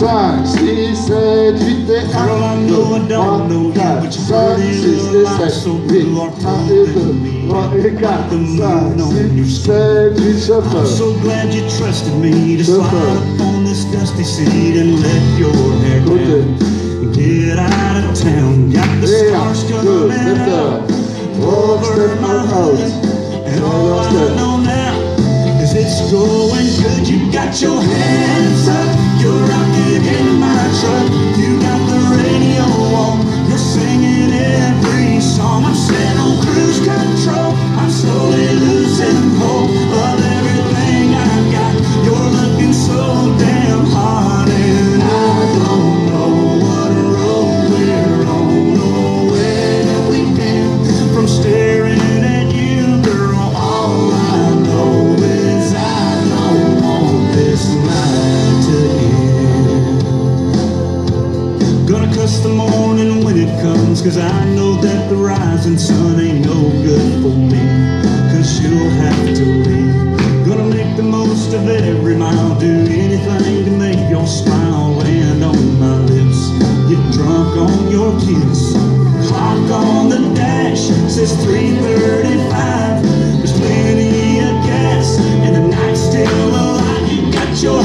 the Girl, I know I don't know you, but your pretty little eyes so blue are pulling me like the moon on your skin. I'm so glad you trusted me to slide up on this dusty seat and let your hair down. Get out of town, got the stars coming out over my hood, and all I know now is it's going good. You got your hands I'm slowly losing Gonna cuss the morning when it comes, cause I know that the rising sun ain't no good for me. Cause you'll have to leave. Gonna make the most of every mile, do anything to make your smile land on my lips. Get drunk on your kiss. Clock on the dash says 3:35. There's plenty of gas, and the night's still alive. You got your